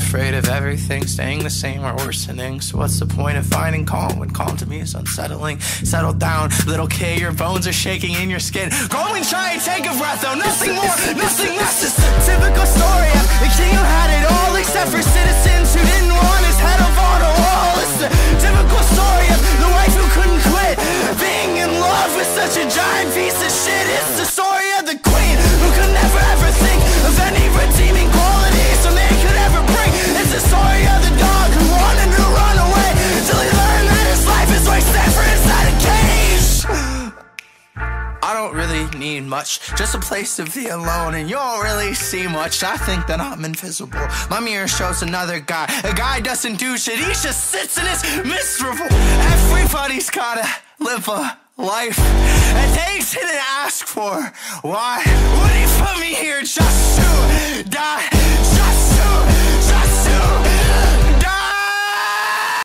afraid of everything staying the same or worsening. So what's the point of finding calm when calm to me is unsettling? Settle down, little kid, your bones are shaking in your skin. Go and try and take a breath, though. Nothing more, nothing less. It's the typical story of the king who had it all, except for citizens who didn't want his head up on a wall. It's the typical story of the wife who couldn't quit being in love with such a giant piece of shit. I don't really need much, just a place to be alone, and you don't really see much. I think that I'm invisible. My mirror shows another guy. A guy doesn't do shit, he just sits and is miserable. Everybody's gotta live a life, and they didn't ask for. Why would he put me here just to die?